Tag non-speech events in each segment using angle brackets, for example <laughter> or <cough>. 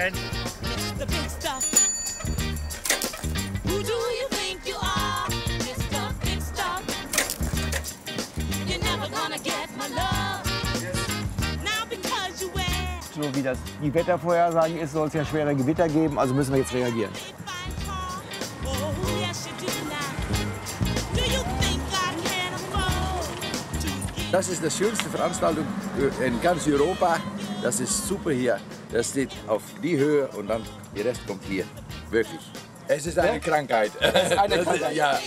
man. The big stuff. Who do you think you are, Mr. Big Stuff? You're never gonna get my love. Now because you wear So wie das die Wettervorhersage ist, soll es ja schwere Gewitter geben, also müssen wir jetzt reagieren. Das ist die schönste Veranstaltung äh, in ganz Europa. Das ist super hier. Das steht auf die Höhe und dann der Rest kommt hier. Wirklich. Es ist eine Krankheit. <laughs> Es ist eine Krankheit. Ja.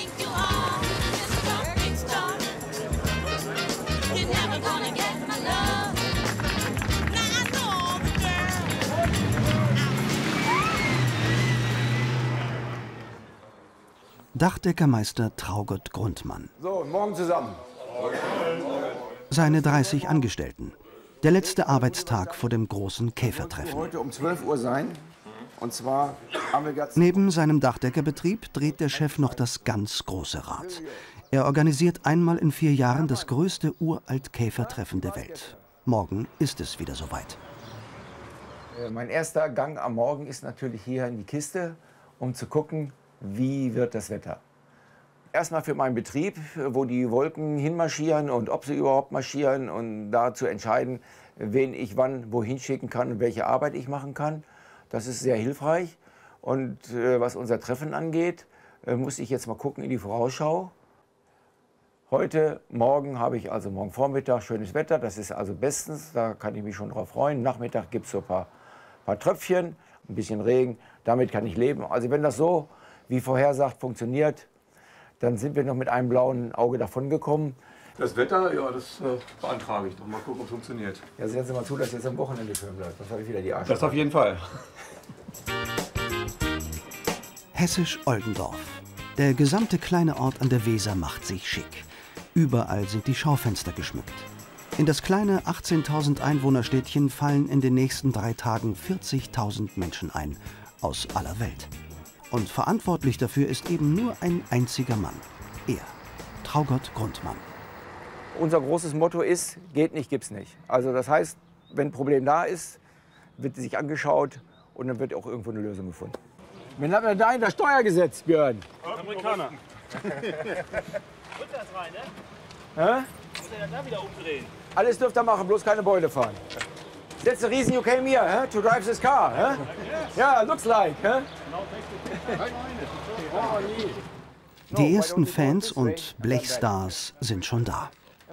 Dachdeckermeister Traugott Grundmann. So, morgen zusammen. Seine 30 Angestellten. Der letzte Arbeitstag vor dem großen Käfertreffen. Heute um 12 Uhr sein. Und zwar haben wir ganz Neben seinem Dachdeckerbetrieb dreht der Chef noch das ganz große Rad. Er organisiert einmal in vier Jahren das größte Uralt-Käfertreffen der Welt. Morgen ist es wieder soweit. Äh, Mein erster Gang am Morgen ist natürlich hier in die Kiste, um zu gucken, wie wird das Wetter. Erstmal für meinen Betrieb, wo die Wolken hinmarschieren und ob sie überhaupt marschieren und da zu entscheiden, wen ich wann wohin schicken kann und welche Arbeit ich machen kann. Das ist sehr hilfreich. Und äh, was unser Treffen angeht, äh, muss ich jetzt mal gucken in die Vorausschau. Heute Morgen habe ich also morgen Vormittag schönes Wetter, das ist also bestens, da kann ich mich schon drauf freuen. Nachmittag gibt es so ein paar, paar Tröpfchen, ein bisschen Regen, damit kann ich leben. Also wenn das so wie vorhersagt funktioniert, dann sind wir noch mit einem blauen Auge davongekommen. Das Wetter, ja, das äh, beantrage ich noch. Mal gucken, ob es funktioniert. Ja, sehen Sie mal zu, dass jetzt am Wochenende schön bleibt. Das habe ich wieder die Arsch. Das auf jeden Fall. Hessisch-Oldendorf. Der gesamte kleine Ort an der Weser macht sich schick. Überall sind die Schaufenster geschmückt. In das kleine 18.000 Einwohnerstädtchen fallen in den nächsten drei Tagen 40.000 Menschen ein, aus aller Welt. Und verantwortlich dafür ist eben nur ein einziger Mann. Er, Traugott Grundmann. Unser großes Motto ist, geht nicht, gibt's nicht. Also das heißt, wenn ein Problem da ist, wird sich angeschaut und dann wird auch irgendwo eine Lösung gefunden. Wen hat man da in das Steuergesetz, Björn? Amerikaner. Hä? Alles dürft ihr machen, bloß keine Beule fahren. That's the reason you came here, huh? to drive this car. Huh? Yeah, looks like. Huh? Die ersten Fans und Blechstars sind schon da.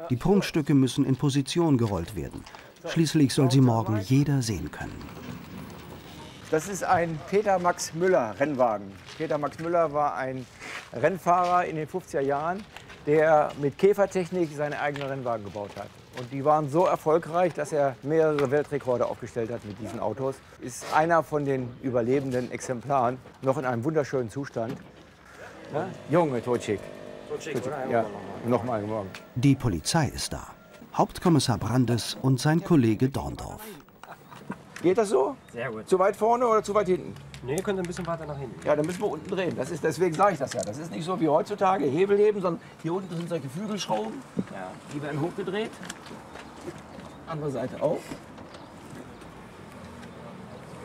Die Prunkstücke müssen in Position gerollt werden. Schließlich soll sie morgen jeder sehen können. Das ist ein Peter Max Müller Rennwagen. Peter Max Müller war ein Rennfahrer in den 50er Jahren, der mit Käfertechnik seine eigenen Rennwagen gebaut hat. Und die waren so erfolgreich, dass er mehrere Weltrekorde aufgestellt hat mit diesen Autos. Ist einer von den überlebenden Exemplaren, noch in einem wunderschönen Zustand. Ja? Junge, totschick. Ja, nochmal morgen. Die Polizei ist da. Hauptkommissar Brandes und sein Kollege Dorndorf. Geht das so? Sehr gut. Zu weit vorne oder zu weit hinten? Nee, ihr könnt ein bisschen weiter nach hinten. Ja, dann müssen wir unten drehen. Das ist, deswegen sage ich das ja. Das ist nicht so wie heutzutage Hebel heben, sondern hier unten sind solche Flügelschrauben. Die werden hochgedreht. Andere Seite auch.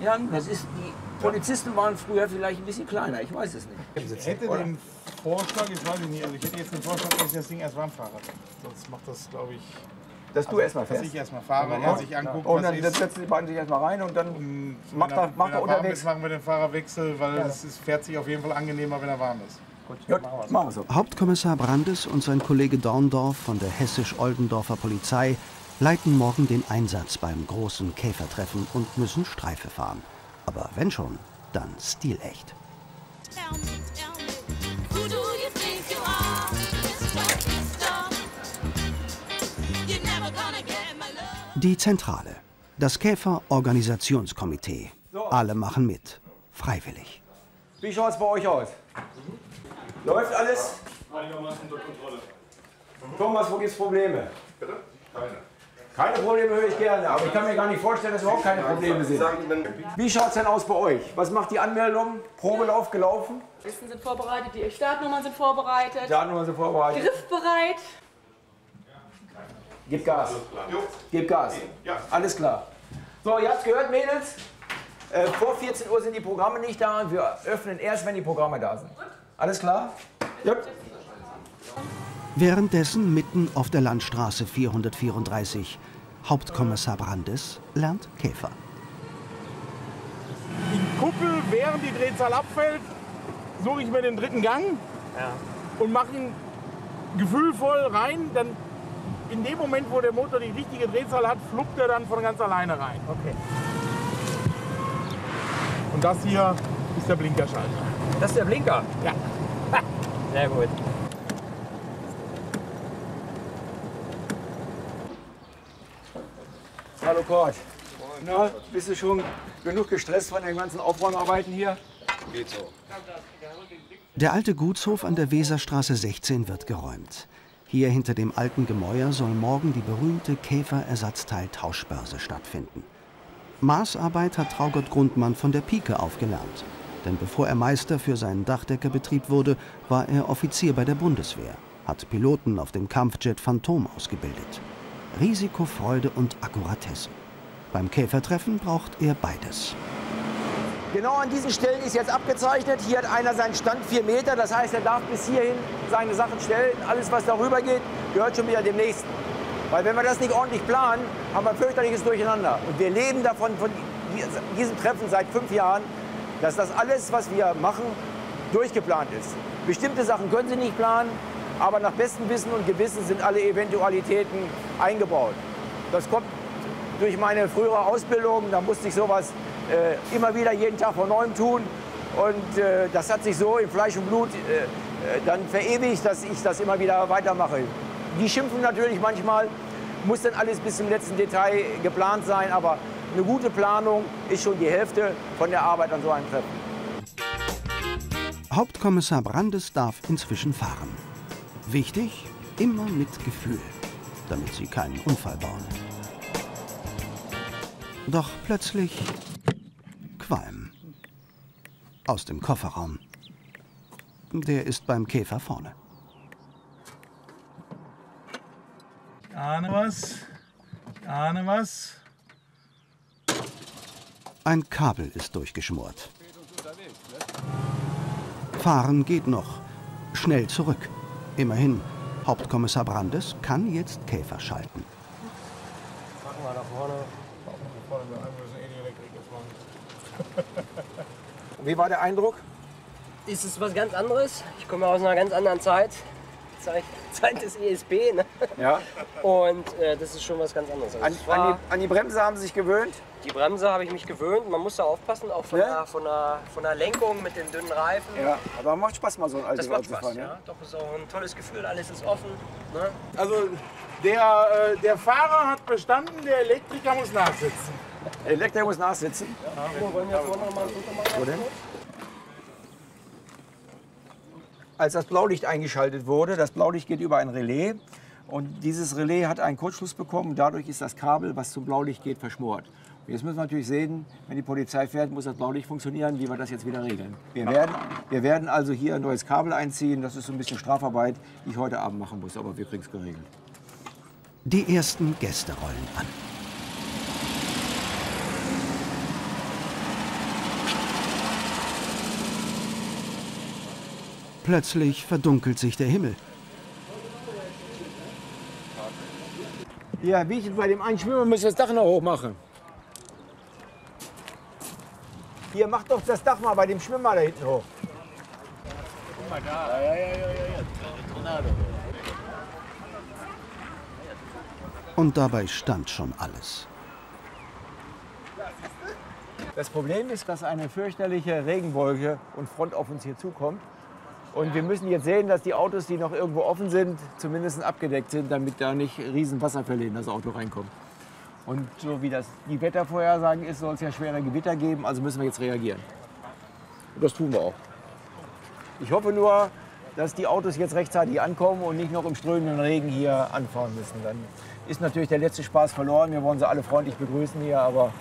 Ja, das ist, die Polizisten waren früher vielleicht ein bisschen kleiner, ich weiß es nicht. Ich hätte den Vorschlag, jetzt weiß ich nicht, also ich hätte jetzt den Vorschlag, dass ich das Ding erst warm fahre. Sonst macht das, glaube ich, Dass du erstmal dass fährst. ich erstmal fahre, er sich anguckt, Und dann setzen die beiden sich erstmal rein und dann Und macht er, macht er unterwegs. ist, machen wir den Fahrerwechsel, weil es ist, fährt sich auf jeden Fall angenehmer, wenn er warm ist. Gut, machen wir so. Hauptkommissar Brandes und sein Kollege Dorndorf von der hessisch-Oldendorfer Polizei leiten morgen den Einsatz beim großen Käfertreffen und müssen Streife fahren. Aber wenn schon, dann stilecht. Tell me, Die Zentrale. Das Käferorganisationskomitee. Alle machen mit. Freiwillig. Wie schaut es bei euch aus? Läuft alles? Einigermaßen unter Kontrolle. Thomas, wo gibt es Probleme? Bitte? Keine. Keine Probleme höre ich gerne, aber ich kann mir gar nicht vorstellen, dass überhaupt keine Probleme sind. Wie schaut es denn aus bei euch? Was macht die Anmeldung? Probelauf gelaufen? Listen sind vorbereitet, die Startnummern sind vorbereitet, Datennummern sind vorbereitet. griffbereit. Gib Gas. Gib Gas. Ja. Alles klar. So, ihr habt gehört, Mädels. Äh, vor 14 Uhr sind die Programme nicht da und wir öffnen erst, wenn die Programme da sind. Alles klar? Gut. Währenddessen mitten auf der Landstraße 434. Hauptkommissar Brandes lernt Käfer. Die Kuppel, während die Drehzahl abfällt, suche ich mir den dritten Gang und mache ihn gefühlvoll rein. Dann in dem Moment, wo der Motor die richtige Drehzahl hat, fluppt er dann von ganz alleine rein. Okay. Und das hier ist der Blinkerschalter. Das ist der Blinker. Ja. Sehr gut. Hallo Kurt. Na, bist du schon genug gestresst von den ganzen Aufräumarbeiten hier? Der alte Gutshof an der Weserstraße 16 wird geräumt. Hier hinter dem alten Gemäuer soll morgen die berühmte Käferersatzteil-Tauschbörse stattfinden. Maßarbeit hat Traugott Grundmann von der Pike aufgelernt. Denn bevor er Meister für seinen Dachdeckerbetrieb wurde, war er Offizier bei der Bundeswehr, hat Piloten auf dem Kampfjet Phantom ausgebildet. Risikofreude und Akkuratesse. Beim Käfertreffen braucht er beides. Genau an diesen Stellen ist jetzt abgezeichnet. Hier hat einer seinen Stand 4 Meter. Das heißt, er darf bis hierhin seine Sachen stellen. Alles, was darüber geht, gehört schon wieder dem Nächsten. Weil wenn wir das nicht ordentlich planen, haben wir ein fürchterliches Durcheinander. Und wir leben davon, von diesem Treffen seit fünf Jahren, dass das alles, was wir machen, durchgeplant ist. Bestimmte Sachen können Sie nicht planen, aber nach bestem Wissen und Gewissen sind alle Eventualitäten eingebaut. Das kommt durch meine frühere Ausbildung, da musste ich sowas äh, immer wieder jeden Tag von neuem tun. Und äh, das hat sich so in Fleisch und Blut äh, äh, dann verewigt, dass ich das immer wieder weitermache. Die schimpfen natürlich manchmal, muss dann alles bis zum letzten Detail geplant sein, aber eine gute Planung ist schon die Hälfte von der Arbeit an so einem Treffen. Hauptkommissar Brandes darf inzwischen fahren. Wichtig, immer mit Gefühl, damit sie keinen Unfall bauen. Doch plötzlich Qualm. Aus dem Kofferraum. Der ist beim Käfer vorne. Ahne was? Ahne was? Ein Kabel ist durchgeschmort. Fahren geht noch. Schnell zurück. Immerhin, Hauptkommissar Brandes kann jetzt Käfer schalten. Machen wir nach vorne. Wie war der Eindruck? Ist es was ganz anderes? Ich komme aus einer ganz anderen Zeit. Zeit, Zeit des ESB. Ne? Ja. Und äh, das ist schon was ganz anderes. Also An, an, die, an die Bremse haben Sie sich gewöhnt? die Bremse habe ich mich gewöhnt. Man muss da aufpassen, auch von, Ja? der, von, der, von der Lenkung mit den dünnen Reifen. Ja. Aber macht Spaß, mal so ein altes Das macht Auto zu Spaß, fahren. ja. Doch, ist auch ein tolles Gefühl, alles ist offen. Ne? Also der, äh, der Fahrer hat bestanden, der Elektriker muss nachsitzen. Der Elektriker muss nachsitzen. wollen wir vorne noch mal ein Foto machen? Wo denn? Als das Blaulicht eingeschaltet wurde, das Blaulicht geht über ein Relais und dieses Relais hat einen Kurzschluss bekommen. Dadurch ist das Kabel, was zum Blaulicht geht, verschmort. Und jetzt müssen wir natürlich sehen, wenn die Polizei fährt, muss das Blaulicht funktionieren, wie wir das jetzt wieder regeln. Wir werden, wir werden also hier ein neues Kabel einziehen. Das ist so ein bisschen Strafarbeit, die ich heute Abend machen muss, aber wir kriegen es geregelt. Die ersten Gäste rollen an. Plötzlich verdunkelt sich der Himmel. Ja, wie ich bei dem einen Schwimmer müssen wir das Dach noch hoch machen. Hier, mach doch das Dach mal bei dem Schwimmer da hinten hoch. Und dabei stand schon alles. Das Problem ist, dass eine fürchterliche Regenwolke und Front auf uns hier zukommt. Und wir müssen jetzt sehen, dass die Autos, die noch irgendwo offen sind, zumindest abgedeckt sind, damit da nicht riesen Wasserfälle in das Auto reinkommen. Und so wie das die Wettervorhersagen ist, soll es ja schwere Gewitter geben, also müssen wir jetzt reagieren. Und das tun wir auch. Ich hoffe nur, dass die Autos jetzt rechtzeitig ankommen und nicht noch im strömenden Regen hier anfahren müssen. Dann ist natürlich der letzte Spaß verloren. Wir wollen sie alle freundlich begrüßen hier, aber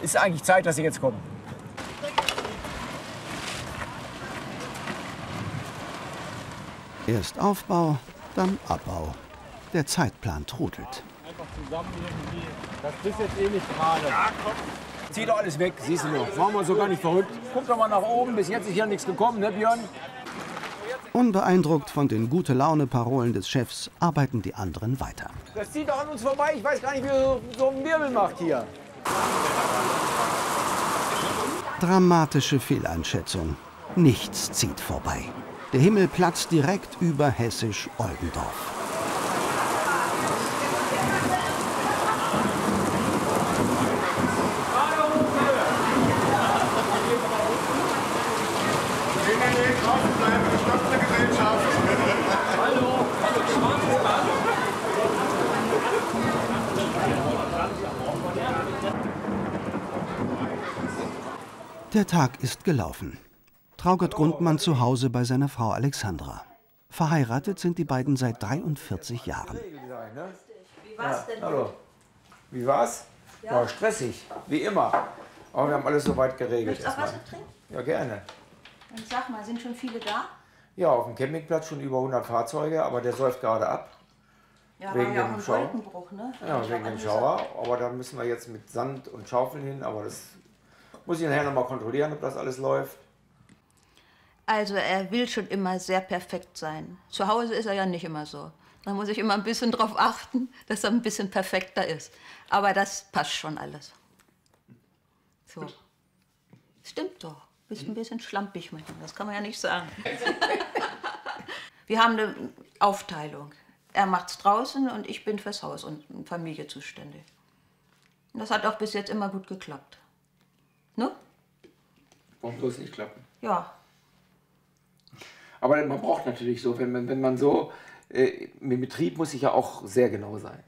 ist eigentlich Zeit, dass sie jetzt kommen. Erst Aufbau, dann Abbau. Der Zeitplan trudelt. Einfach zusammen irgendwie. Das ist jetzt eh nicht gerade. Ja, komm. Zieh doch alles weg, siehst du nur. Machen wir so gar nicht verrückt. Guck doch mal nach oben, bis jetzt ist hier nichts gekommen, ne Björn? Unbeeindruckt von den Gute-Laune-Parolen des Chefs arbeiten die anderen weiter. Das zieht doch an uns vorbei. Ich weiß gar nicht, wie so, so ein Wirbel macht hier. Dramatische Fehleinschätzung. Nichts zieht vorbei. Der Himmel platzt direkt über Hessisch-Oldendorf. Der Tag ist gelaufen. Traugott Grundmann zu Hause bei seiner Frau Alexandra. Verheiratet sind die beiden seit 43 Jahren. Wie war's denn? Hallo. Wie war's? Ja. stressig, wie immer. Aber wir haben alles soweit geregelt. Möchtest du auch erstmal. was trinken? Ja, gerne. Und sag mal, sind schon viele da? Ja, auf dem Campingplatz schon über 100 Fahrzeuge, aber der säuft gerade ab. Ja, Wegen war ja auch dem ein Schau. Wolkenbruch, ne? Ja, wegen dem Schauer. Aber da müssen wir jetzt mit Sand und Schaufeln hin. Aber das muss ich nachher nochmal kontrollieren, ob das alles läuft. Also er will schon immer sehr perfekt sein. Zu Hause ist er ja nicht immer so. Da muss ich immer ein bisschen drauf achten, dass er ein bisschen perfekter ist. Aber das passt schon alles. So. Stimmt doch. Bist ein bisschen schlampig manchmal. Das kann man ja nicht sagen. <laughs> Wir haben eine Aufteilung. Er macht's draußen und ich bin fürs Haus und Familie zuständig. Und das hat auch bis jetzt immer gut geklappt. Ne? Warum soll es nicht klappen? Ja, Aber man braucht natürlich so, wenn man, wenn man so, äh, im Betrieb muss ich ja auch sehr genau sein.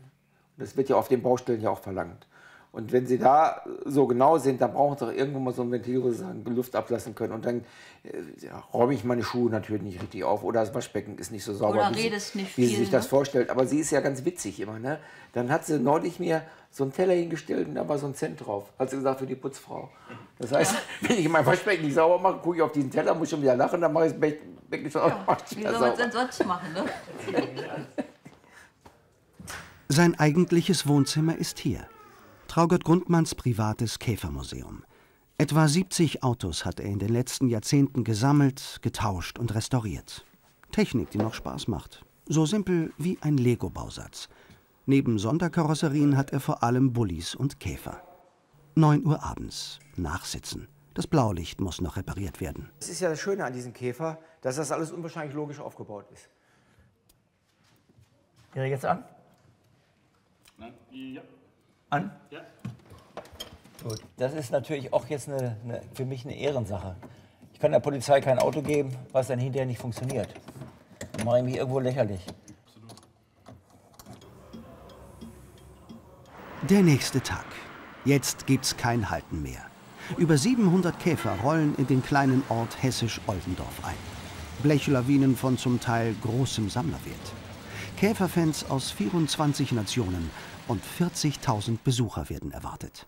Das wird ja auf den Baustellen ja auch verlangt. Und wenn Sie da so genau sind, dann brauchen Sie auch irgendwo mal so ein Ventil, wo Sie sagen, Luft ablassen können. Und dann äh, ja, räume ich meine Schuhe natürlich nicht richtig auf oder das Waschbecken ist nicht so sauber, Oder wie, redest sie, nicht wie Sie viel, sich das ne? vorstellt. Aber sie ist ja ganz witzig immer. Ne? Dann hat sie neulich mir so einen Teller hingestellt und da war so ein Cent drauf. Hat sie gesagt, für die Putzfrau. Das heißt, <laughs> wenn ich mein Waschbecken nicht sauber mache, gucke ich auf diesen Teller, muss schon wieder lachen, dann mache ich das Be- Becken schon ja, wie soll man es denn sonst machen, ne? Sein eigentliches Wohnzimmer ist hier. Traugott Grundmanns privates Käfermuseum. Etwa 70 Autos hat er in den letzten Jahrzehnten gesammelt, getauscht und restauriert. Technik, die noch Spaß macht. So simpel wie ein Lego-Bausatz. Neben Sonderkarosserien hat er vor allem Bullis und Käfer. 9 Uhr abends. Nachsitzen. Das Blaulicht muss noch repariert werden. Das ist ja das Schöne an diesem Käfer, dass das alles unwahrscheinlich logisch aufgebaut ist. Geht er jetzt an? Ja. An? Ja. Gut, das ist natürlich auch jetzt eine, eine, für mich eine Ehrensache. Ich kann der Polizei kein Auto geben, was dann hinterher nicht funktioniert. Dann mache ich mich irgendwo lächerlich. Der nächste Tag. Jetzt gibt's kein Halten mehr. Über 700 Käfer rollen in den kleinen Ort Hessisch-Oldendorf ein. Blechlawinen von zum Teil großem Sammlerwert. Käferfans aus 24 Nationen und 40.000 Besucher werden erwartet.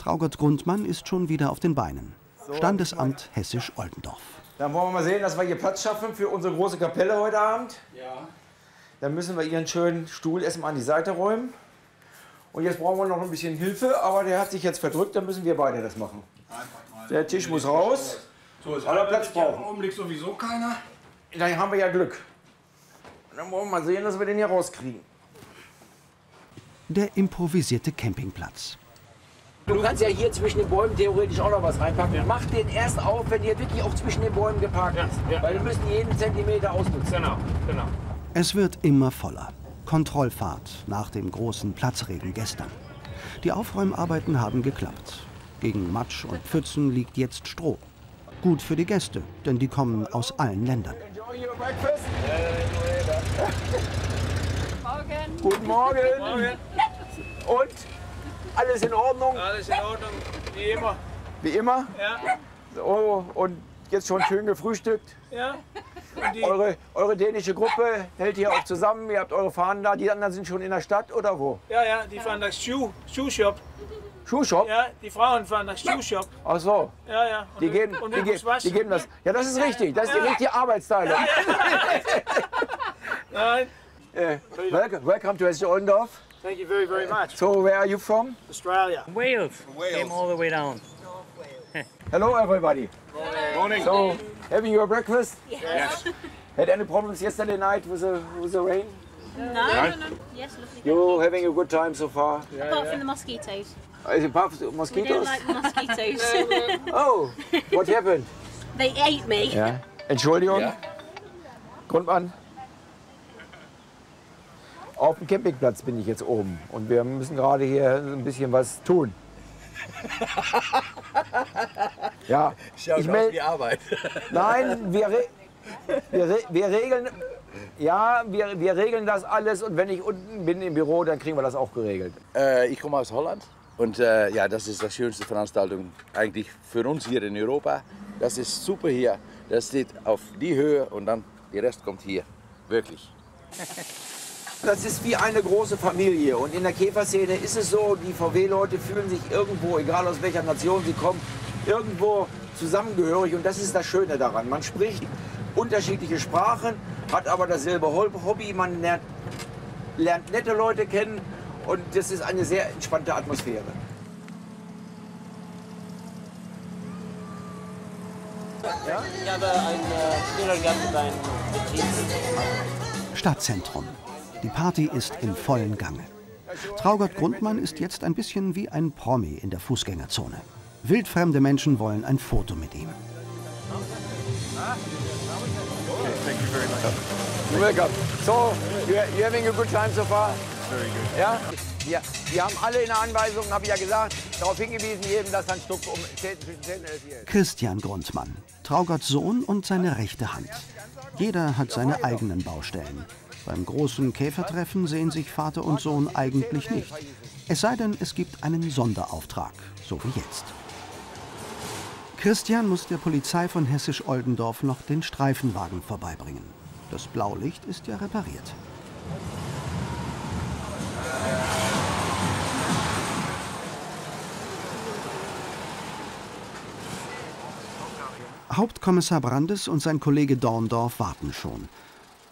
Traugott Grundmann ist schon wieder auf den Beinen. Standesamt Hessisch-Oldendorf. Dann wollen wir mal sehen, dass wir hier Platz schaffen für unsere große Kapelle heute Abend. Ja. Dann müssen wir ihren schönen Stuhl erstmal an die Seite räumen. Und jetzt brauchen wir noch ein bisschen Hilfe, aber der hat sich jetzt verdrückt, dann müssen wir beide das machen. Der Tisch muss raus. So ist einer Platz brauchen. Im Augenblick sowieso keiner. Dann haben wir ja Glück. Dann wollen wir mal sehen, dass wir den hier rauskriegen. Der improvisierte Campingplatz. Du kannst ja hier zwischen den Bäumen theoretisch auch noch was reinpacken. Mach den erst auf, wenn hier wirklich auch zwischen den Bäumen geparkt ist. Weil wir müssen jeden Zentimeter ausnutzen. Genau, genau. Es wird immer voller. Kontrollfahrt nach dem großen Platzregen gestern. Die Aufräumarbeiten haben geklappt. Gegen Matsch und Pfützen liegt jetzt Stroh. Gut für die Gäste, denn die kommen aus allen Ländern. Enjoy your breakfast. Morgen. Guten Morgen. Und? Alles in Ordnung? Alles in Ordnung, wie immer. Wie immer? Ja. So, und jetzt schon schön gefrühstückt. Ja. Eure, eure dänische Gruppe hält hier auch zusammen. Ihr habt eure Fahnen da. Die anderen sind schon in der Stadt oder wo? Ja, ja, die fahren nach Schuh, Schuhshop. Schuhshop? Ja, die Frauen fahren nach Schuhshop. Ach so. Ja, ja. Und Die geben, und die, du ge musst waschen. die geben das. Ja, das ist richtig. Das ist die richtige Arbeitsteilung. <laughs> Nein. Äh, welcome, welcome to Hesse Oldendorf. Thank you very, very much. So, where are you from? Australia. Wales. Wales. Came all the way down. <laughs> Hello, everybody. Morning. Morning. So, having your breakfast? Yes. Had any problems yesterday night with the, with the rain? No, no, no. Yes, lovely. You having a good time so far? Yeah, Apart from the mosquitoes. Uh, is it apart from mosquitoes? We don't like mosquitoes. <laughs> oh, what happened? <laughs> they ate me. Ja. Entschuldigung. Ja. Grundmann. Auf dem Campingplatz bin ich jetzt oben und wir müssen gerade hier ein bisschen was tun. <laughs> Ja, Schaut ich aus meld- wie Arbeit. <laughs> Nein, wir, re wir, re wir regeln. Ja, wir, wir regeln das alles und wenn ich unten bin im Büro, dann kriegen wir das auch geregelt. Äh, ich komme aus Holland und äh, ja, das ist die schönste Veranstaltung eigentlich für uns hier in Europa. Das ist super hier. Das steht auf die Höhe und dann der Rest kommt hier. Wirklich. <laughs> Das ist wie eine große Familie. Und in der Käferszene ist es so, die VW-Leute fühlen sich irgendwo, egal aus welcher Nation sie kommen, irgendwo zusammengehörig. Und das ist das Schöne daran. Man spricht unterschiedliche Sprachen, hat aber dasselbe Hobby. Man lernt, lernt nette Leute kennen. Und das ist eine sehr entspannte Atmosphäre. Ich habe äh, mit einem Betrieb. Stadtzentrum. Die Party ist im vollen Gange. Traugott Grundmann ist jetzt ein bisschen wie ein Promi in der Fußgängerzone. Wildfremde Menschen wollen ein Foto mit ihm. Thank you very much. You're welcome. So, you you having a good time so far? Very good. Ja? Wir, wir haben alle in der Anweisung, habe ich ja gesagt, darauf hingewiesen, jedem, dass ein Stück um 10, zwischen 10 und 11 Uhr ist. Christian Grundmann, Traugotts Sohn und seine rechte Hand. Jeder hat seine eigenen Baustellen. Beim großen Käfertreffen sehen sich Vater und Sohn eigentlich nicht. Es sei denn, es gibt einen Sonderauftrag, so wie jetzt. Christian muss der Polizei von Hessisch-Oldendorf noch den Streifenwagen vorbeibringen. Das Blaulicht ist ja repariert. Hauptkommissar Brandes und sein Kollege Dorndorf warten schon.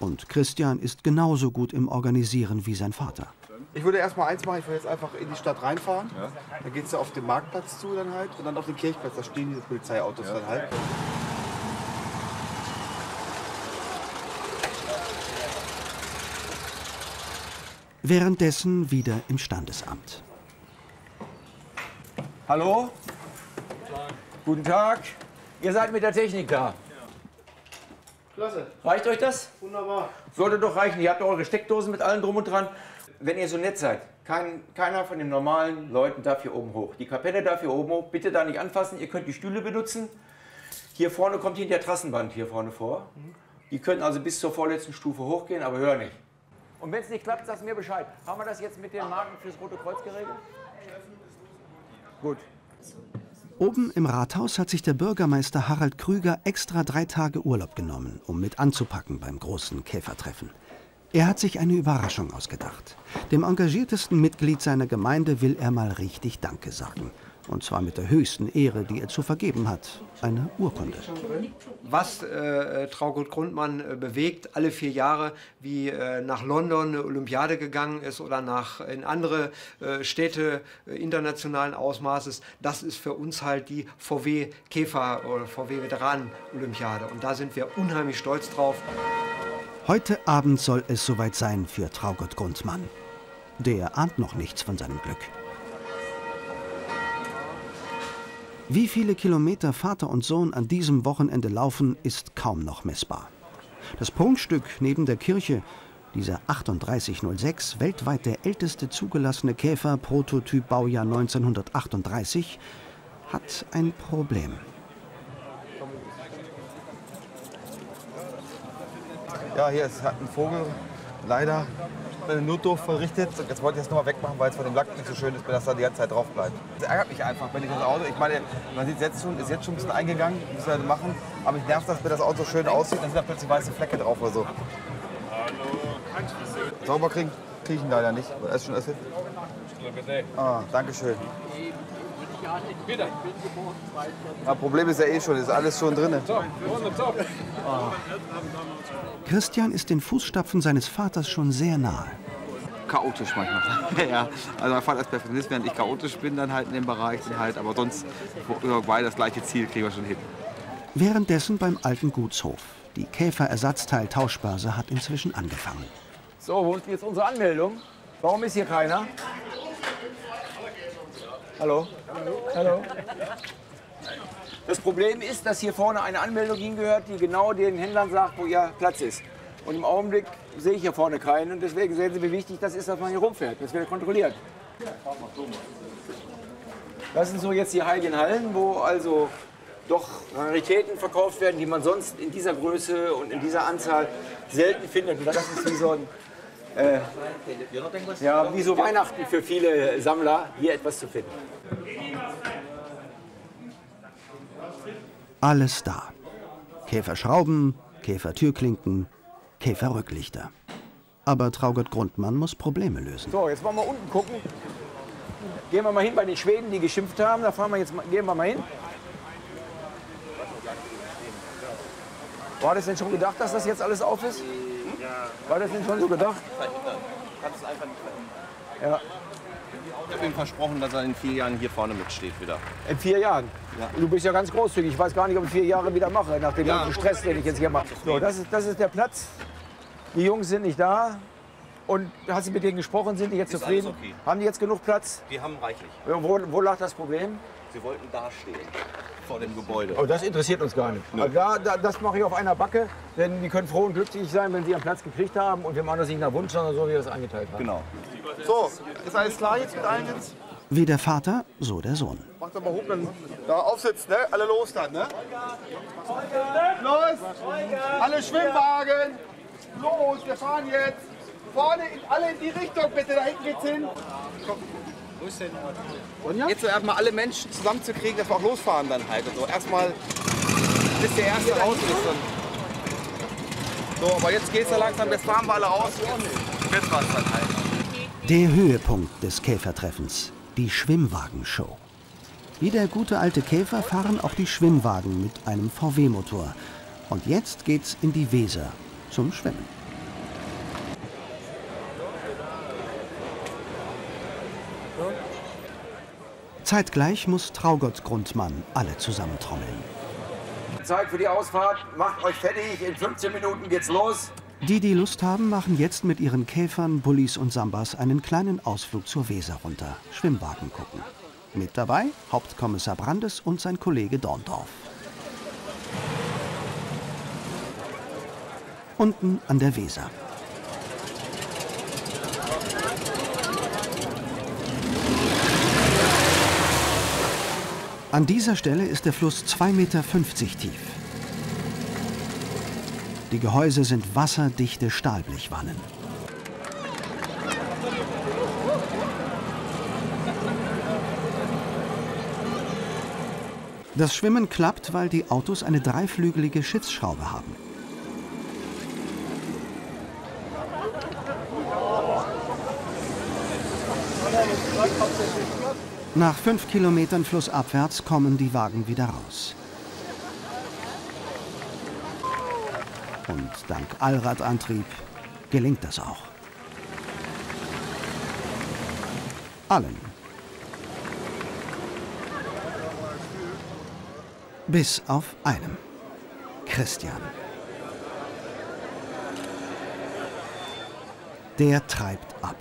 Und Christian ist genauso gut im Organisieren wie sein Vater. Ich würde erstmal eins machen, ich würde jetzt einfach in die Stadt reinfahren. Da geht es ja auf den Marktplatz zu dann halt und dann auf den Kirchplatz, da stehen diese Polizeiautos dann halt. Währenddessen wieder im Standesamt. Hallo? Guten Tag. Ihr seid mit der Technik da. Klasse. Reicht euch das? Wunderbar. Sollte doch reichen. Ihr habt eure Steckdosen mit allem drum und dran. Wenn ihr so nett seid, kein, keiner von den normalen Leuten darf hier oben hoch. Die Kapelle darf hier oben hoch. Bitte da nicht anfassen. Ihr könnt die Stühle benutzen. Hier vorne kommt hinter der Trassenwand hier vorne vor. Die können also bis zur vorletzten Stufe hochgehen, aber hör nicht. Und wenn es nicht klappt, sagst mir Bescheid. Haben wir das jetzt mit den Marken fürs Rote Kreuz geregelt? Gut. Oben im Rathaus hat sich der Bürgermeister Harald Krüger extra drei Tage Urlaub genommen, um mit anzupacken beim großen Käfertreffen. Er hat sich eine Überraschung ausgedacht. Dem engagiertesten Mitglied seiner Gemeinde will er mal richtig Danke sagen. Und zwar mit der höchsten Ehre, die er zu vergeben hat. Eine Urkunde. was äh, Traugott Grundmann äh, bewegt, alle vier Jahre, wie äh, nach London eine Olympiade gegangen ist oder nach in andere äh, Städte äh, internationalen Ausmaßes, das ist für uns halt die VW Käfer oder VW Veteranen Olympiade und da sind wir unheimlich stolz drauf. Heute Abend soll es soweit sein für Traugott Grundmann. Der ahnt noch nichts von seinem Glück. Wie viele Kilometer Vater und Sohn an diesem Wochenende laufen, ist kaum noch messbar. Das Prunkstück neben der Kirche, dieser 3806, weltweit der älteste zugelassene Käfer, Prototyp Baujahr 1938, hat ein Problem. Ja, hier ist hat ein Vogel leider eine Notdurft verrichtet. Und jetzt wollte ich das nur mal wegmachen, weil es von dem Lack nicht so schön ist, wenn das da die ganze Zeit drauf bleibt. Das ärgert mich einfach, wenn ich das Auto, ich meine, man sieht jetzt schon, ist jetzt schon ein bisschen eingegangen, muss wir machen. Aber ich nervt das, wenn das Auto so schön aussieht, dann sind da plötzlich weiße Flecke drauf oder so. Sauber kriegen, kriege ich ihn leider nicht. Erst schon essen. Ah, danke schön. Bitte. Das Problem ist ja eh schon, ist alles schon drin. Christian ist den Fußstapfen seines Vaters schon sehr nahe. chaotisch manchmal. <laughs> ja, also mein Vater ist Perfektionist, während ich chaotisch bin dann halt in dem Bereich. Halt, aber sonst beide das gleiche Ziel kriegen wir schon hin. Währenddessen beim alten Gutshof. Die Käferersatzteil-Tauschbörse hat inzwischen angefangen. So, wo ist jetzt unsere Anmeldung? Warum ist hier keiner? Hallo? Hallo? Das Problem ist, dass hier vorne eine Anmeldung hingehört, die genau den Händlern sagt, wo ihr Platz ist. Und im Augenblick sehe ich hier vorne keinen. Und deswegen sehen Sie, wie wichtig das ist, dass man hier rumfährt. Das wird kontrolliert. Das sind so jetzt die heiligen Hallen, wo also doch Raritäten verkauft werden, die man sonst in dieser Größe und in dieser Anzahl selten findet. Und das ist wie so ein äh, ja, wie so Weihnachten für viele Sammler, hier etwas zu finden. Alles da. Käferschrauben, Käfertürklinken, Käferrücklichter. Aber Traugott Grundmann muss Probleme lösen. So, jetzt wollen wir unten gucken. Gehen wir mal hin bei den Schweden, die geschimpft haben. Da fahren wir jetzt, mal- gehen wir mal hin. War das denn schon gedacht, dass das jetzt alles auf ist? War das denn schon so gedacht? Kannst es einfach nicht verhindern. Ja. Ich habe ihm versprochen, dass er in vier Jahren hier vorne mitsteht wieder. In vier Jahren? Ja. Du bist ja ganz großzügig. Ich weiß gar nicht, ob ich vier Jahre wieder mache, nach dem Ja. ganzen Stress, den ich jetzt hier mache. So, das ist, das ist der Platz. Die Jungs sind nicht da. Und hast du mit denen gesprochen? Sind die jetzt Ist zufrieden? alles okay. Haben die jetzt genug Platz? Die haben reichlich. Wo, wo lag das Problem? Sie wollten dastehen vor dem Gebäude. Oh, das interessiert uns gar nicht. Also da, da, das mache ich auf einer Backe, denn die können froh und glücklich sein, wenn sie ihren Platz gekriegt haben. Und wir machen das nicht nach Wunsch, sondern so, wie wir das eingeteilt haben. Genau. So, ist alles klar jetzt mit allen jetzt? Wie der Vater, so der Sohn. Macht doch mal hoch, dann da aufsitzen, ne? Alle los dann, ne? Los! Alle Schwimmwagen! Los, wir fahren jetzt! Vorne, in, alle in die Richtung bitte, da hinten geht's hin! Komm. Wo ist denn? Und jetzt so erstmal alle Menschen zusammenzukriegen, dass wir auch losfahren dann halt. Also erstmal, bis der erste raus ist. Dann. So, aber jetzt geht's ja langsam, jetzt fahren wir alle raus. Jetzt war's dann halt. Der Höhepunkt des Käfertreffens, die Schwimmwagenshow. Wie der gute alte Käfer fahren auch die Schwimmwagen mit einem VW-Motor. Und jetzt geht's in die Weser zum Schwimmen. Zeitgleich muss Traugott Grundmann alle zusammentrommeln. Zeit für die Ausfahrt. Macht euch fertig. In 15 Minuten geht's los. Die, die Lust haben, machen jetzt mit ihren Käfern, Bullis und Sambas einen kleinen Ausflug zur Weser runter. Schwimmwagen gucken. Mit dabei Hauptkommissar Brandes und sein Kollege Dorndorf. Unten an der Weser. An dieser Stelle ist der Fluss 2,50 Meter tief. Die Gehäuse sind wasserdichte Stahlblechwannen. Das Schwimmen klappt, weil die Autos eine dreiflügelige Schiffsschraube haben. Nach fünf Kilometern flussabwärts kommen die Wagen wieder raus. Und dank Allradantrieb gelingt das auch. Allen. Bis auf einem. Christian. Der treibt ab.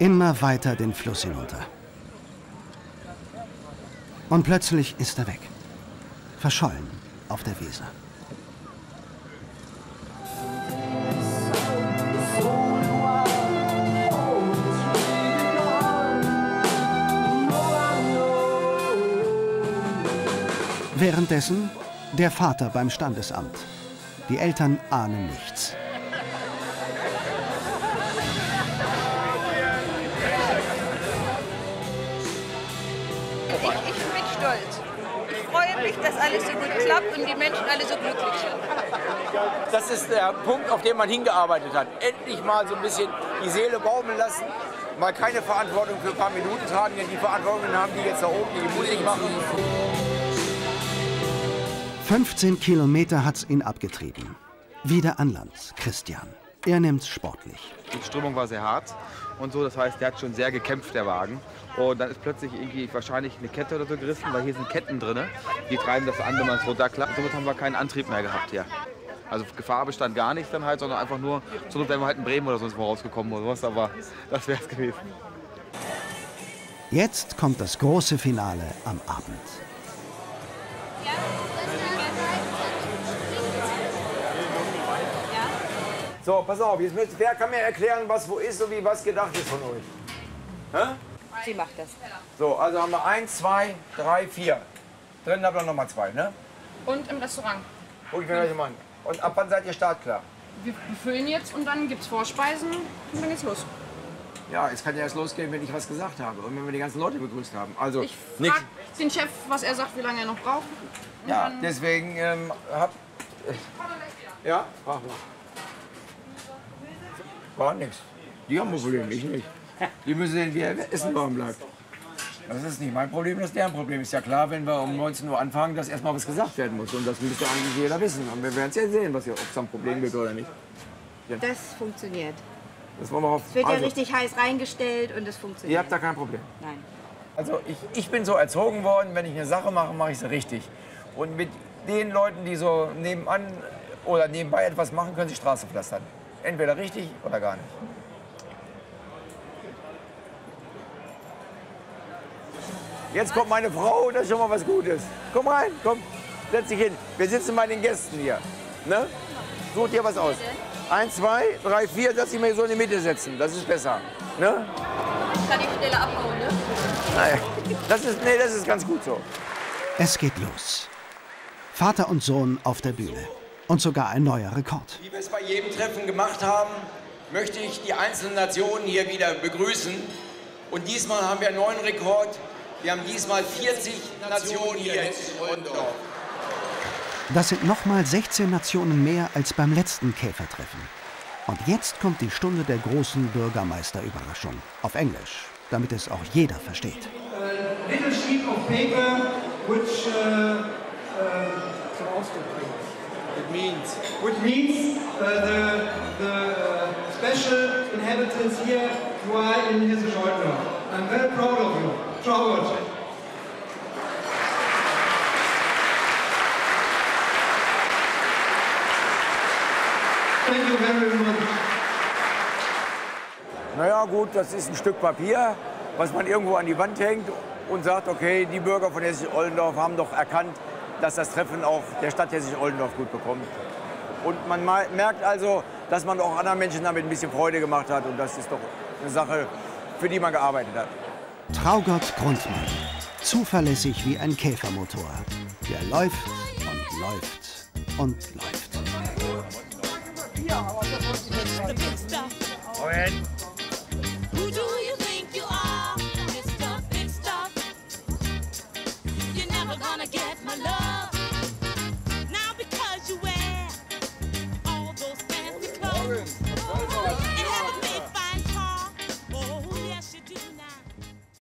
Immer weiter den Fluss hinunter. Und plötzlich ist er weg. Verschollen auf der Weser. Währenddessen der Vater beim Standesamt. Die Eltern ahnen nichts. Dass alles so gut klappt und die Menschen alle so glücklich sind. Das ist der Punkt, auf den man hingearbeitet hat. Endlich mal so ein bisschen die Seele baumeln lassen. Mal keine Verantwortung für ein paar Minuten tragen, denn die Verantwortung haben die jetzt da oben, die die Musik machen. 15 Kilometer hat's ihn abgetrieben. Wieder an Land, Christian. Er nimmt's sportlich. Die Strömung war sehr hart und so. Das heißt, der hat schon sehr gekämpft, der Wagen. Und dann ist plötzlich irgendwie wahrscheinlich eine Kette oder so gerissen, weil hier sind Ketten drin. Die treiben das an, wenn man es runterklappt. Somit haben wir keinen Antrieb mehr gehabt hier. Also Gefahr bestand gar nicht dann halt, sondern einfach nur, zur Not wären wir halt in Bremen oder sonst wo rausgekommen oder sowas, aber das wäre es gewesen. Jetzt kommt das große Finale am Abend. So, pass auf, jetzt müsst, wer kann mir erklären, was wo ist und wie was gedacht ist von euch? Hä? Sie macht das. So, also haben wir eins, zwei, drei, vier. Drin habt ihr nochmal zwei, ne? Und im Restaurant. Guck ich mir gleich mal an. Und ab wann seid ihr startklar? Wir befüllen jetzt und dann gibt's Vorspeisen und dann geht's los. Ja, es kann ja erst losgehen, wenn ich was gesagt habe und wenn wir die ganzen Leute begrüßt haben. Also, Ich frag den Chef, was er sagt, wie lange er noch braucht. Ja, deswegen ähm, hab. Ja, frag mal. Gar nichts. Die haben ein Problem, ich nicht. Die müssen sehen, wie ihr Essen warm bleibt. Das ist nicht mein Problem, das ist deren Problem. Ist ja klar, wenn wir um 19 Uhr anfangen, dass erstmal was gesagt werden muss. Und das müsste eigentlich jeder wissen. Und wir werden es ja sehen, ob es ein Problem gibt oder nicht. Das funktioniert. Das wollen wir auf. Es wird also, ja richtig heiß reingestellt und es funktioniert. Ihr habt da kein Problem. Nein. Also ich, ich bin so erzogen worden, wenn ich eine Sache mache, mache ich sie richtig. Und mit den Leuten, die so nebenan oder nebenbei etwas machen, können sie Straße pflastern. Entweder richtig oder gar nicht. Jetzt kommt meine Frau, das ist schon mal was Gutes. Komm rein, komm, setz dich hin. Wir sitzen bei den Gästen hier. Ne? Such dir was aus. Eins, zwei, drei, vier, dass sie mir so in die Mitte setzen. Das ist besser. Ne? Ich kann die Stelle abhauen, ne? Naja, das ist, nee, das ist ganz gut so. Es geht los. Vater und Sohn auf der Bühne. Und sogar ein neuer Rekord. Wie wir es bei jedem Treffen gemacht haben, möchte ich die einzelnen Nationen hier wieder begrüßen. Und diesmal haben wir einen neuen Rekord. Wir haben diesmal 40 Nationen hier in. Das sind nochmal 16 Nationen mehr als beim letzten Käfertreffen. Und jetzt kommt die Stunde der großen Bürgermeisterüberraschung. Auf Englisch, damit es auch jeder versteht. little sheet of paper which uh, uh, it means which means uh, the the uh, special inhabitants here who are in Hesse-Scholdner. I'm very proud of you. Traugott. Thank you very much. Naja gut, das ist ein Stück Papier, was man irgendwo an die Wand hängt und sagt, okay, die Bürger von Hessisch-Oldendorf haben doch erkannt, dass das Treffen auch der Stadt Hessisch-Oldendorf gut bekommt. Und man ma- merkt also, dass man auch anderen Menschen damit ein bisschen Freude gemacht hat und das ist doch eine Sache, für die man gearbeitet hat. Traugott Grundmann. Zuverlässig wie ein Käfermotor. Der läuft und läuft und läuft.